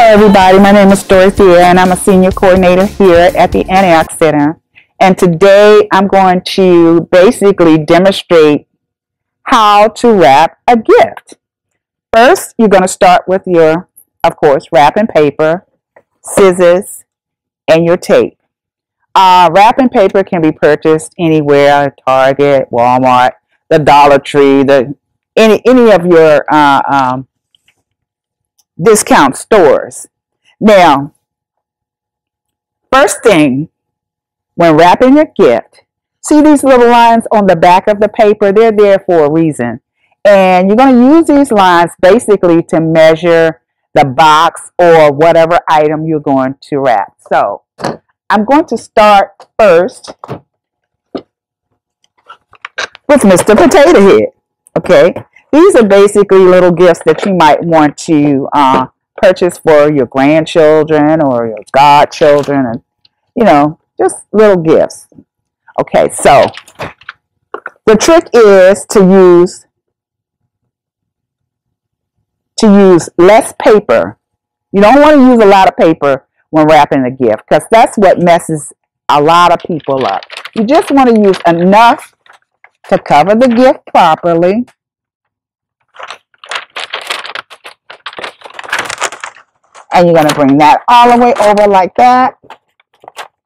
Hello, everybody. My name is Doretha, and I'm a senior coordinator here at the Antioch Center. And today I'm going to basically demonstrate how to wrap a gift. First, you're going to start with your, of course, wrapping paper, scissors, and your tape. Uh, wrapping paper can be purchased anywhere, Target, Walmart, the Dollar Tree, the any any of your uh, um, discount stores. Now, first thing, when wrapping your gift, see these little lines on the back of the paper? They're there for a reason. And you're going to use these lines basically to measure the box or whatever item you're going to wrap. So I'm going to start first with Mr. Potato Head. Okay, these are basically little gifts that you might want to uh, purchase for your grandchildren or your godchildren, and you know, just little gifts. Okay, so the trick is to use to use less paper. You don't want to use a lot of paper when wrapping a gift because that's what messes a lot of people up. You just want to use enough to cover the gift properly. And you're going to bring that all the way over like that.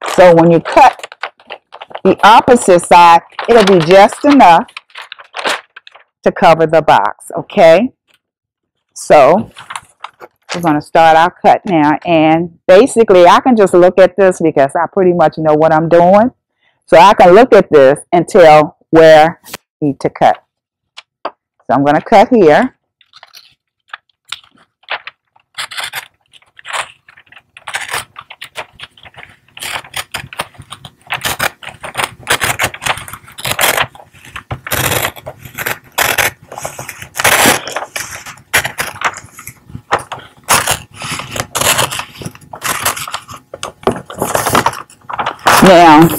So when you cut the opposite side, it'll be just enough to cover the box, okay? So we're going to start our cut now. And basically, I can just look at this because I pretty much know what I'm doing. So I can look at this and tell where I need to cut. So I'm going to cut here. Now,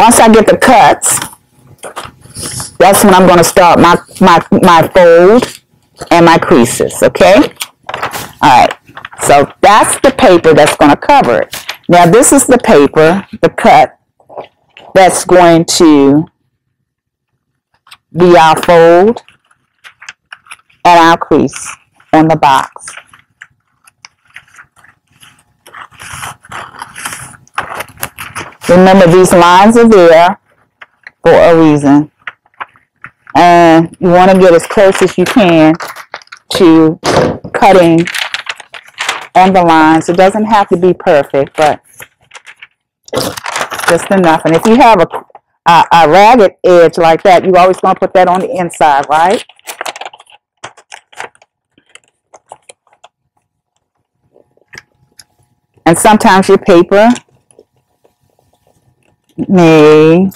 once I get the cuts, that's when I'm going to start my, my, my fold and my creases, okay? All right, so that's the paper that's going to cover it. Now, this is the paper, the cut, that's going to be our fold and our crease on the box. Remember, these lines are there for a reason. And you want to get as close as you can to cutting on the lines. It doesn't have to be perfect, but just enough. And if you have a, a, a ragged edge like that, you always going to put that on the inside, right? And sometimes your paper may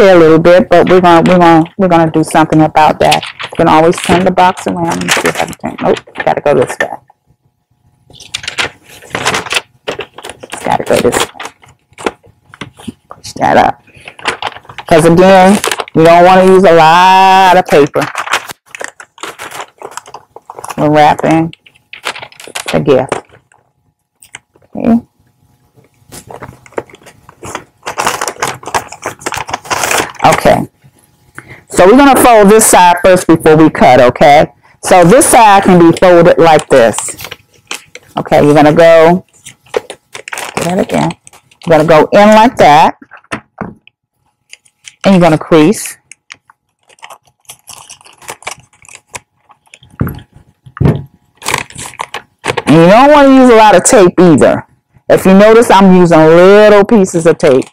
tear a little bit, but we're gonna we're gonna we're gonna do something about that. You can always turn the box around. Me see if I can turn. Nope, gotta go this way. Gotta go this way. Push that up. Because again, you don't want to use a lot of paper. We're wrapping the gift. Okay. Okay. So we're going to fold this side first before we cut, okay? So this side can be folded like this. Okay, you're going to go, do that again. You're going to go in like that. And you're going to crease. And you don't want to use a lot of tape either. If you notice, I'm using little pieces of tape.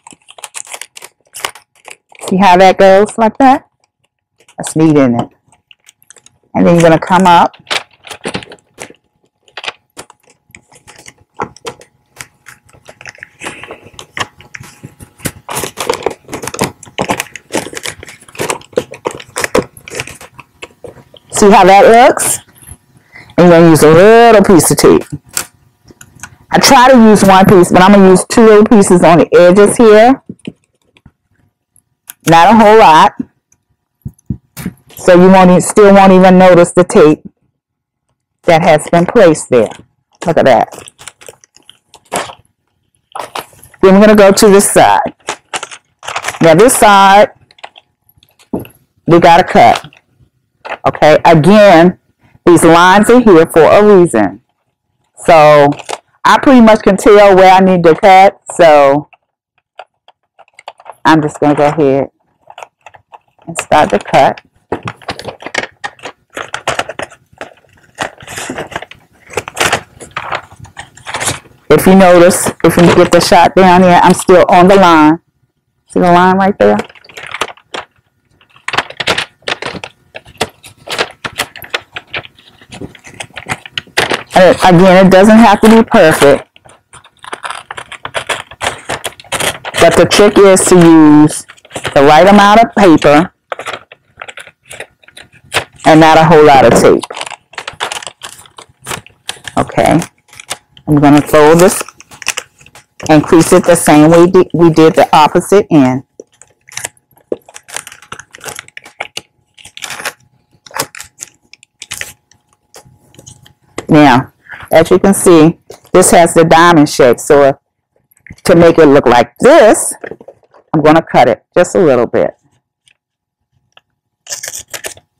See how that goes like that? That's neat, isn't it? And then you're going to come up. See how that looks? And you're going to use a little piece of tape. Try to use one piece, but I'm going to use two little pieces on the edges here. Not a whole lot. So you won't still won't even notice the tape that has been placed there. Look at that. Then we're going to go to this side. Now this side, we got to cut. Okay, again, these lines are here for a reason. So I pretty much can tell where I need to cut. So I'm just going to go ahead and start the cut. If you notice, if you get the shot down here, I'm still on the line. See the line right there? Again, it doesn't have to be perfect. But the trick is to use the right amount of paper and not a whole lot of tape. Okay. I'm going to fold this and crease it the same way we did the opposite end. Now, as you can see, this has the diamond shape. So to make it look like this, I'm going to cut it just a little bit.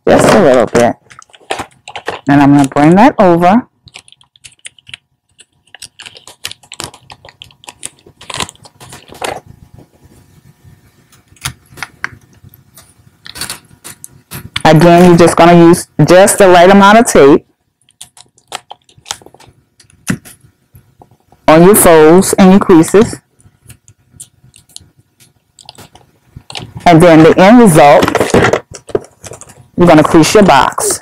Just a little bit. And I'm going to bring that over. Again, you're just going to use just the right amount of tape on your folds and your creases. And then the end result, you're going to crease your box.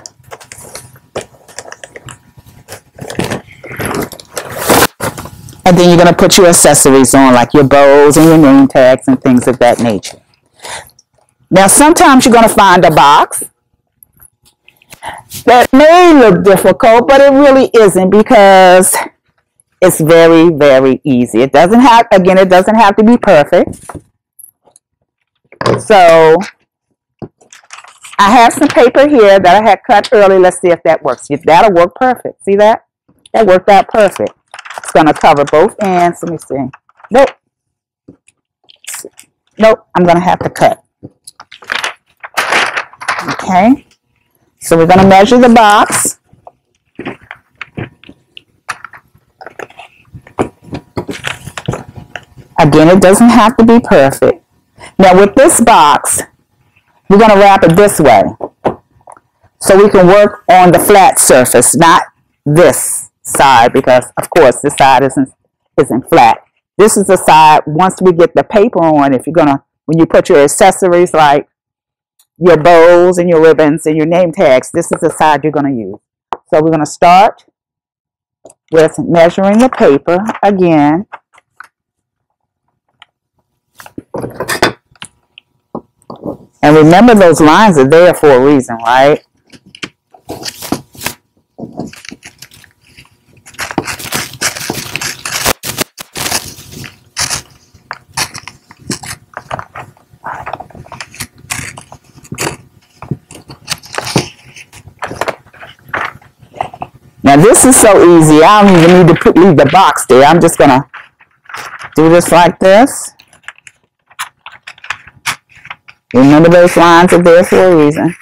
And then you're going to put your accessories on, like your bows and your name tags and things of that nature. Now, sometimes you're going to find a box that may look difficult, but it really isn't because it's very, very easy. It doesn't have, again, it doesn't have to be perfect. So I have some paper here that I had cut early. Let's see if that works. That'll work perfect. See that? That worked out perfect. It's going to cover both ends. Let me see. Nope. Nope. I'm going to have to cut. Okay. So we're going to measure the box. Again, it doesn't have to be perfect. Now with this box, we're going to wrap it this way. So we can work on the flat surface, not this side, because of course this side isn't, isn't flat. This is the side, once we get the paper on, if you're going to, when you put your accessories like your bows and your ribbons and your name tags, this is the side you're going to use. So we're going to start with measuring the paper again. And remember those lines are there for a reason, right? Now this is so easy. I don't even need to put, leave the box there. I'm just going to do this like this. Remember those lines are there for a reason.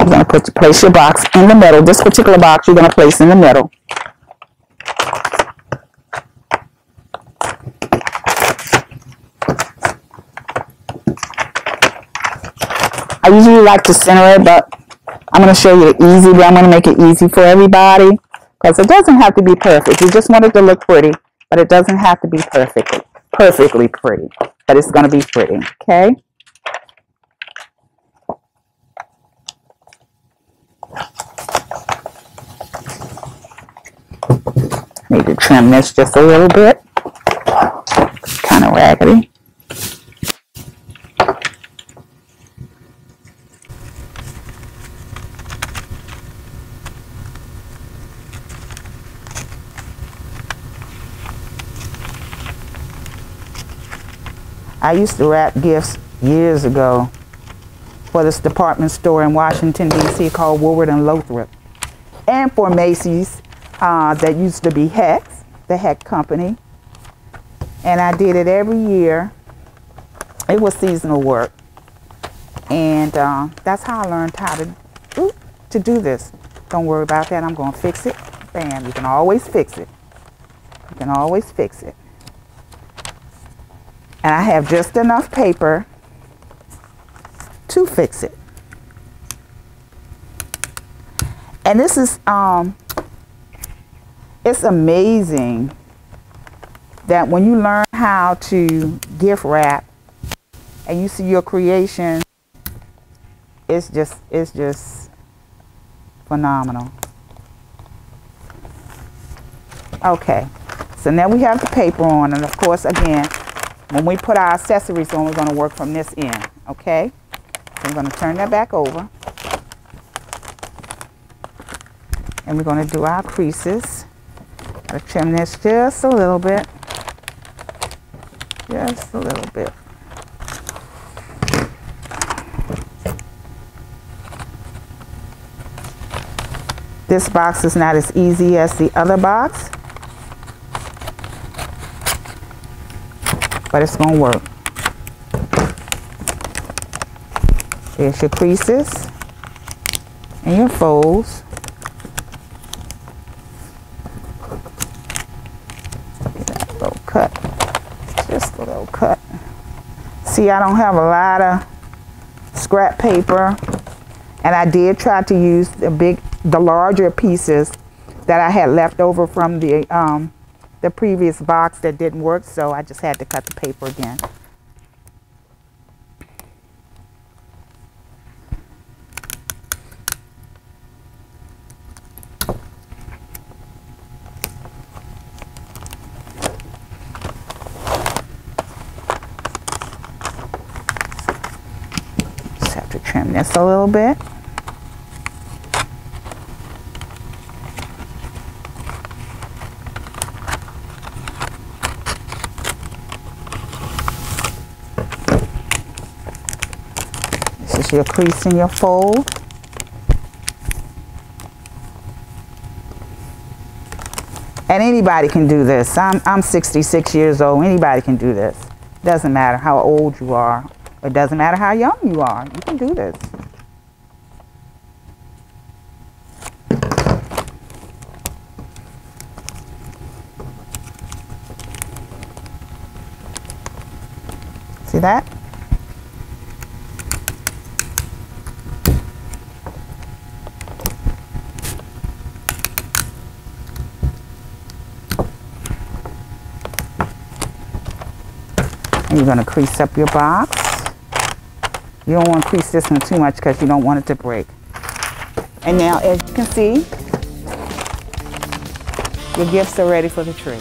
You're going to put, place your box in the middle. This particular box you're going to place in the middle. I usually like to center it, but I'm going to show you the easy way. I'm going to make it easy for everybody because it doesn't have to be perfect. You just want it to look pretty, but it doesn't have to be perfectly, perfectly pretty, but it's going to be pretty, okay? Need to trim this just a little bit. kind of raggedy. I used to wrap gifts years ago for this department store in Washington, D.C. called Woodward and Lothrop. And for Macy's, uh, that used to be Hecht's, the Hecht Company. And I did it every year. It was seasonal work. And uh, that's how I learned how to, ooh, to do this. Don't worry about that. I'm going to fix it. Bam. You can always fix it. You can always fix it. And I have just enough paper to fix it. And this is, um, it's amazing that when you learn how to gift wrap and you see your creation, it's just, it's just phenomenal. Okay, so now we have the paper on, and of course, again, when we put our accessories on, we're going to work from this end, okay? So I'm going to turn that back over. And we're going to do our creases. I'll trim this just a little bit. Just a little bit. This box is not as easy as the other box. But it's going to work. There's your creases and your folds. little cut. Just a little cut. See, I don't have a lot of scrap paper. And I did try to use the big, the larger pieces that I had left over from the um, the previous box that didn't work, so I just had to cut the paper again. Just have to trim this a little bit. Your crease in your fold. And anybody can do this. I'm, I'm 66 years old. Anybody can do this. Doesn't matter how old you are it doesn't matter how young you are. You can do this. See that? You're going to crease up your box. You don't want to crease this one too much because you don't want it to break. And now, as you can see, your gifts are ready for the tree.